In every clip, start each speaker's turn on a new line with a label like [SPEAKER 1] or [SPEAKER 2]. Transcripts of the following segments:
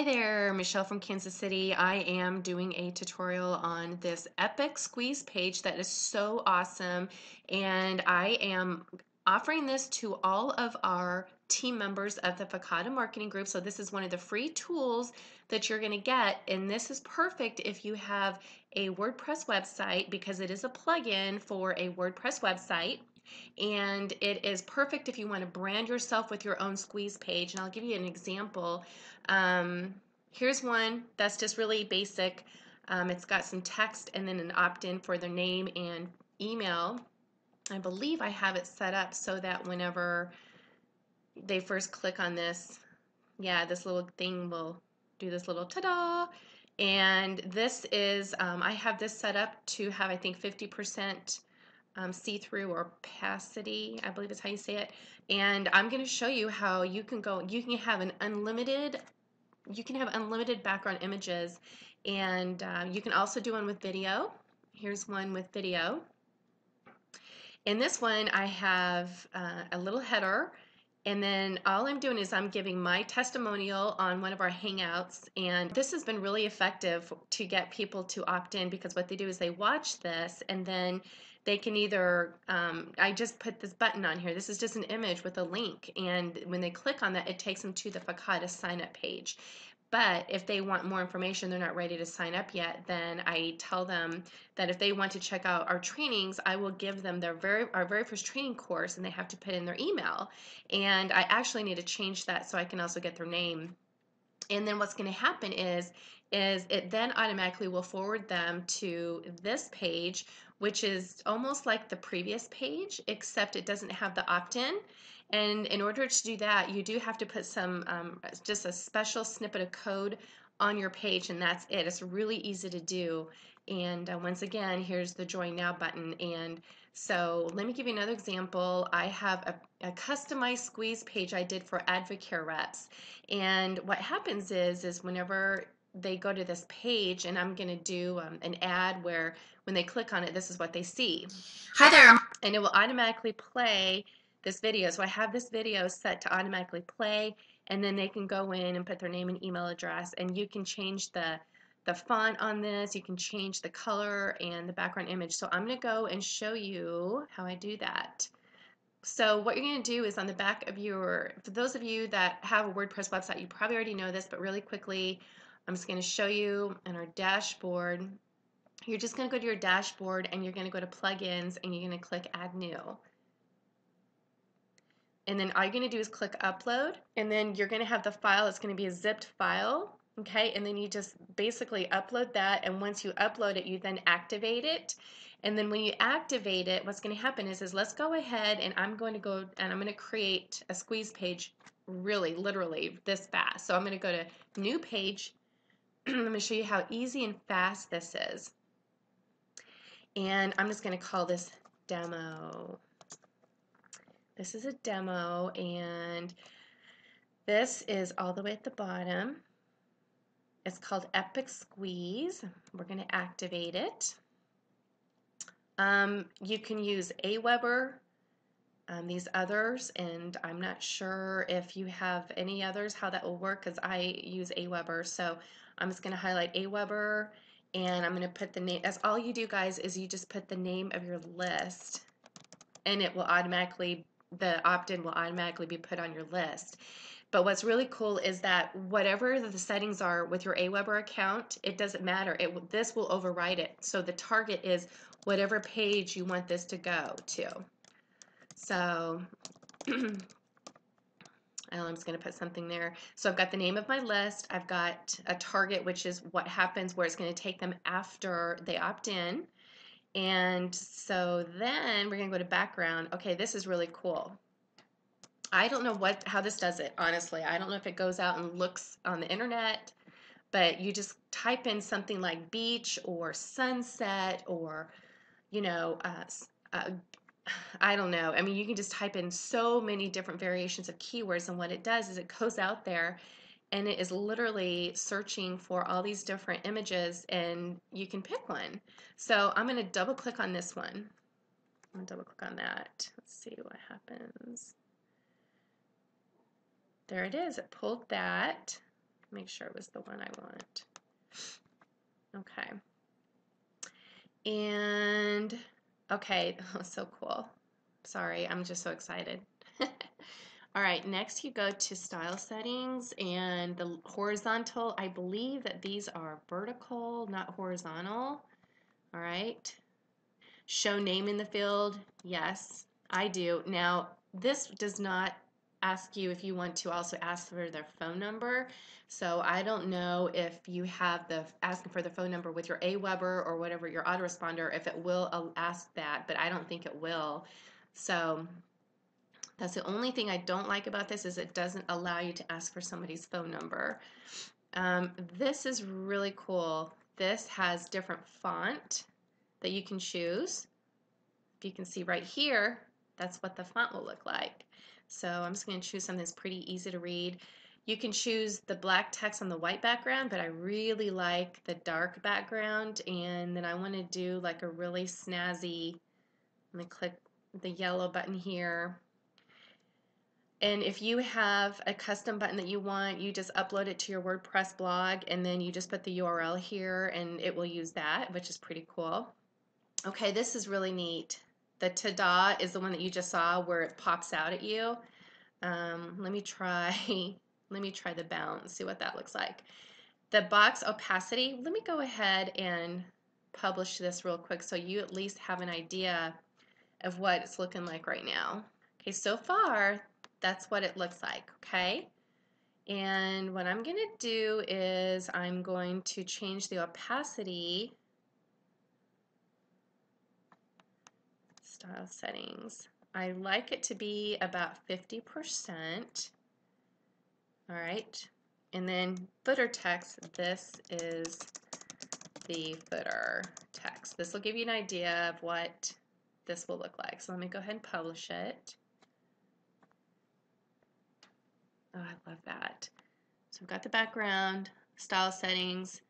[SPEAKER 1] Hi there, Michelle from Kansas City. I am doing a tutorial on this epic squeeze page that is so awesome and I am offering this to all of our team members of the Fakata Marketing Group. So this is one of the free tools that you're going to get and this is perfect if you have a WordPress website because it is a plugin for a WordPress website and it is perfect if you want to brand yourself with your own squeeze page and I'll give you an example. Um, here's one that's just really basic. Um, it's got some text and then an opt-in for their name and email. I believe I have it set up so that whenever they first click on this yeah this little thing will do this little ta-da. And this is um, I have this set up to have I think 50% um, see-through or opacity, I believe is how you say it. And I'm going to show you how you can go, you can have an unlimited, you can have unlimited background images and uh, you can also do one with video. Here's one with video. In this one I have uh, a little header and then all I'm doing is I'm giving my testimonial on one of our Hangouts and this has been really effective to get people to opt in because what they do is they watch this and then they can either um, I just put this button on here this is just an image with a link and when they click on that it takes them to the Fakata sign up page but if they want more information, they're not ready to sign up yet, then I tell them that if they want to check out our trainings, I will give them their very our very first training course and they have to put in their email. And I actually need to change that so I can also get their name. And then what's going to happen is is it then automatically will forward them to this page which is almost like the previous page except it doesn't have the opt-in. And in order to do that you do have to put some um, just a special snippet of code on your page and that's it. It's really easy to do. And uh, once again here's the join now button. And so let me give you another example. I have a, a customized squeeze page I did for Advocare reps. And what happens is is whenever they go to this page and I'm going to do um, an ad where when they click on it, this is what they see.
[SPEAKER 2] Hi there.
[SPEAKER 1] And it will automatically play this video. So I have this video set to automatically play and then they can go in and put their name and email address and you can change the the font on this, you can change the color and the background image. So I'm going to go and show you how I do that. So what you're going to do is on the back of your, for those of you that have a WordPress website, you probably already know this, but really quickly, I'm just going to show you in our dashboard. You're just going to go to your dashboard and you're going to go to plugins and you're going to click add new. And then all you're going to do is click upload and then you're going to have the file. It's going to be a zipped file. Okay, and then you just basically upload that and once you upload it you then activate it and then when you activate it what's going to happen is, is let's go ahead and I'm going to go and I'm going to create a squeeze page really literally this fast so I'm going to go to new page let me show you how easy and fast this is. And I'm just going to call this demo. This is a demo and this is all the way at the bottom. It's called Epic Squeeze. We're going to activate it. Um, you can use Aweber, um, these others, and I'm not sure if you have any others, how that will work, because I use Aweber. So I'm just going to highlight Aweber and I'm going to put the name. That's all you do, guys, is you just put the name of your list and it will automatically, the opt-in will automatically be put on your list. But what's really cool is that whatever the settings are with your Aweber account, it doesn't matter. It this will override it. So the target is whatever page you want this to go to. So I'm just going to put something there. So I've got the name of my list. I've got a target, which is what happens where it's going to take them after they opt in. And so then we're going to go to background. Okay, this is really cool. I don't know what how this does it, honestly. I don't know if it goes out and looks on the internet, but you just type in something like beach or sunset or, you know, uh, uh, I don't know. I mean, you can just type in so many different variations of keywords, and what it does is it goes out there and it is literally searching for all these different images, and you can pick one. So I'm going to double click on this one. I'm going to double click on that. Let's see what happens. There it is. It pulled that. make sure it was the one I want. Okay. And okay, oh, so cool. Sorry, I'm just so excited. All right, next you go to style settings and the horizontal, I believe that these are vertical, not horizontal. All right. Show name in the field, yes, I do. Now, this does not ask you if you want to also ask for their phone number. So I don't know if you have the asking for the phone number with your AWeber or whatever your autoresponder, if it will ask that, but I don't think it will. So that's the only thing I don't like about this is it doesn't allow you to ask for somebody's phone number. Um, this is really cool. This has different font that you can choose. If you can see right here, that's what the font will look like. So I'm just going to choose something that's pretty easy to read. You can choose the black text on the white background, but I really like the dark background. And then I want to do like a really snazzy, I'm going to click the yellow button here. And if you have a custom button that you want, you just upload it to your WordPress blog and then you just put the URL here and it will use that, which is pretty cool. Okay, this is really neat. The ta-da is the one that you just saw where it pops out at you. Um, let me try, let me try the bounce, see what that looks like. The box opacity, let me go ahead and publish this real quick so you at least have an idea of what it's looking like right now. Okay, so far that's what it looks like, okay? And what I'm going to do is I'm going to change the opacity style settings. I like it to be about 50%. All right. And then footer text, this is the footer text. This will give you an idea of what this will look like. So let me go ahead and publish it. Oh, I love that. So I've got the background, style settings.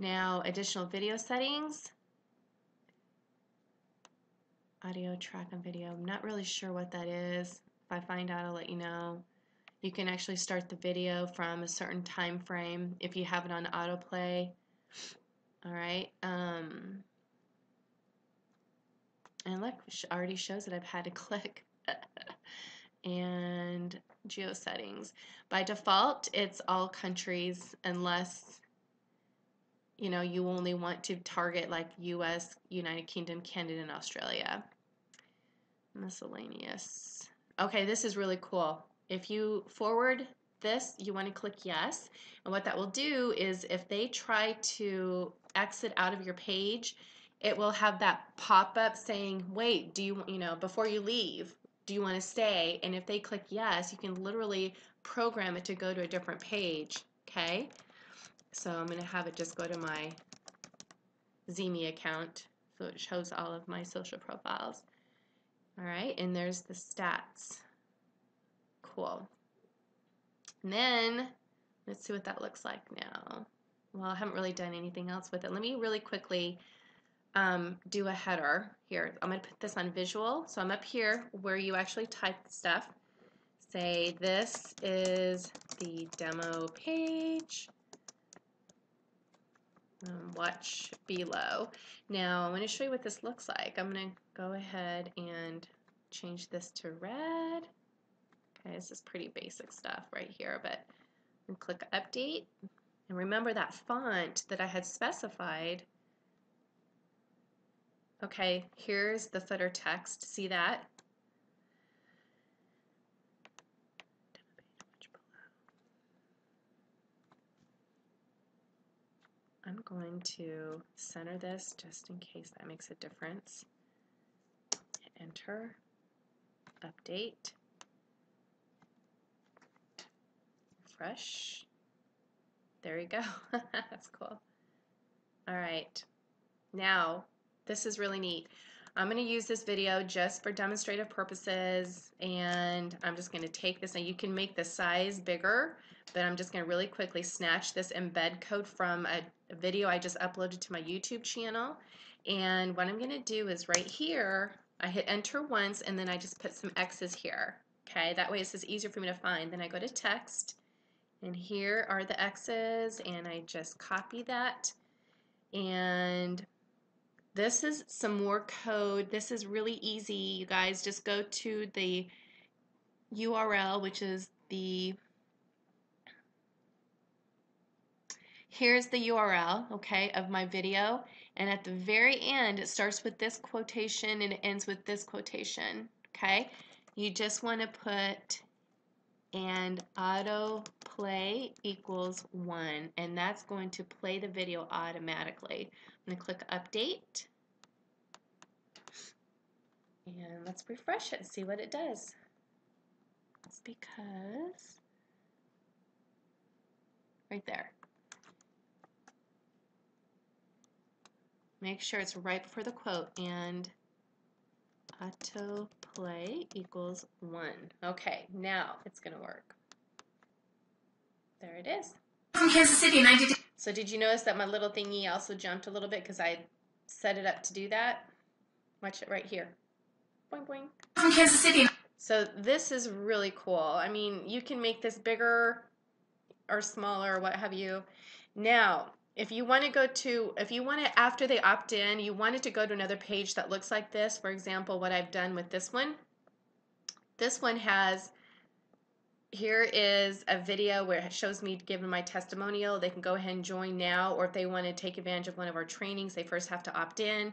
[SPEAKER 1] Now, additional video settings. Audio track and video. I'm not really sure what that is. If I find out, I'll let you know. You can actually start the video from a certain time frame if you have it on autoplay. All right. Um, and look, already shows that I've had to click. and geo settings. By default, it's all countries unless you know you only want to target like US, United Kingdom, Canada, and Australia. Miscellaneous. Okay, this is really cool. If you forward this, you want to click yes. And what that will do is if they try to exit out of your page, it will have that pop up saying, wait, do you, want you know, before you leave, do you want to stay? And if they click yes, you can literally program it to go to a different page, okay? So I'm going to have it just go to my Zeme account so it shows all of my social profiles. All right, and there's the stats. Cool. And then let's see what that looks like now. Well, I haven't really done anything else with it. Let me really quickly um, do a header here. I'm going to put this on visual. So I'm up here where you actually type stuff. Say this is the demo page. Um, watch below. Now I'm going to show you what this looks like. I'm going to go ahead and change this to red. Okay, this is pretty basic stuff right here, but click update. And remember that font that I had specified Okay, here's the footer text. See that? I'm going to center this just in case that makes a difference. Enter, update, refresh. There you go. That's cool. All right. Now, this is really neat. I'm going to use this video just for demonstrative purposes and I'm just going to take this and you can make the size bigger but I'm just going to really quickly snatch this embed code from a, a video I just uploaded to my YouTube channel and what I'm going to do is right here I hit enter once and then I just put some X's here. Okay, that way it's just easier for me to find. Then I go to text and here are the X's and I just copy that and this is some more code. This is really easy. You guys just go to the URL which is the here's the URL okay of my video and at the very end it starts with this quotation and it ends with this quotation okay you just want to put and autoplay equals 1 and that's going to play the video automatically. I'm going to click update and let's refresh it and see what it does. It's because right there. Make sure it's right before the quote and autoplay equals 1. Okay, now it's going to work. There it is.
[SPEAKER 2] From Kansas City, 92.
[SPEAKER 1] So did you notice that my little thingy also jumped a little bit because I set it up to do that? Watch it right here. Boing, boing.
[SPEAKER 2] From Kansas City.
[SPEAKER 1] So this is really cool. I mean, you can make this bigger or smaller, what have you. Now, if you want to go to, if you want to, after they opt in, you wanted to go to another page that looks like this, for example, what I've done with this one. This one has, here is a video where it shows me giving my testimonial. They can go ahead and join now, or if they want to take advantage of one of our trainings, they first have to opt in.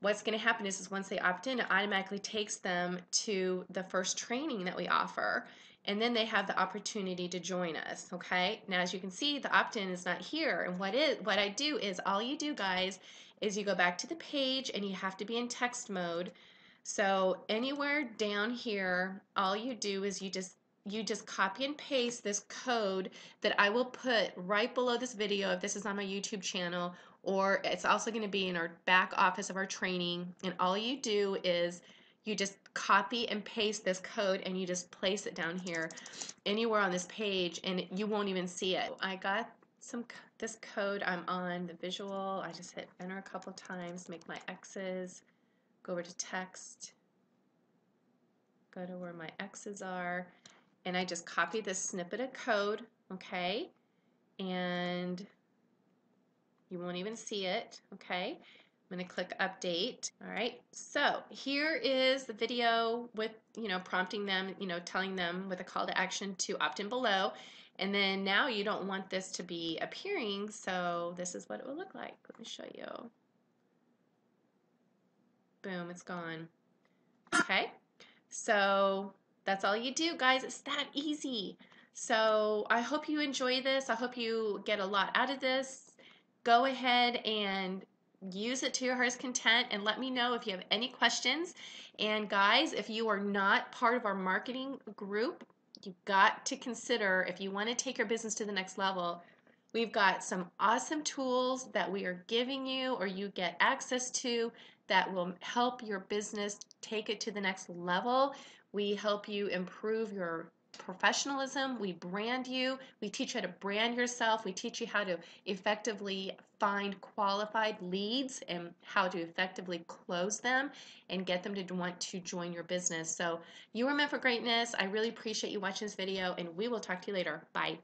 [SPEAKER 1] What's going to happen is, is once they opt in, it automatically takes them to the first training that we offer and then they have the opportunity to join us okay? Now as you can see the opt-in is not here and what is what I do is all you do guys is you go back to the page and you have to be in text mode. So anywhere down here all you do is you just you just copy and paste this code that I will put right below this video if this is on my YouTube channel or it's also going to be in our back office of our training and all you do is you just copy and paste this code and you just place it down here anywhere on this page and you won't even see it. I got some this code I'm on the visual. I just hit enter a couple times make my X's go over to text go to where my X's are and I just copy this snippet of code okay? And you won't even see it okay I'm going to click update. All right, so here is the video with, you know, prompting them, you know, telling them with a call to action to opt in below. And then now you don't want this to be appearing, so this is what it will look like. Let me show you. Boom, it's gone. Okay, so that's all you do, guys. It's that easy. So I hope you enjoy this. I hope you get a lot out of this. Go ahead and use it to your heart's content and let me know if you have any questions. And guys, if you are not part of our marketing group, you've got to consider if you want to take your business to the next level. We've got some awesome tools that we are giving you or you get access to that will help your business take it to the next level. We help you improve your professionalism. We brand you. We teach you how to brand yourself. We teach you how to effectively find qualified leads and how to effectively close them and get them to want to join your business. So you are meant for greatness. I really appreciate you watching this video and we will talk to you later. Bye.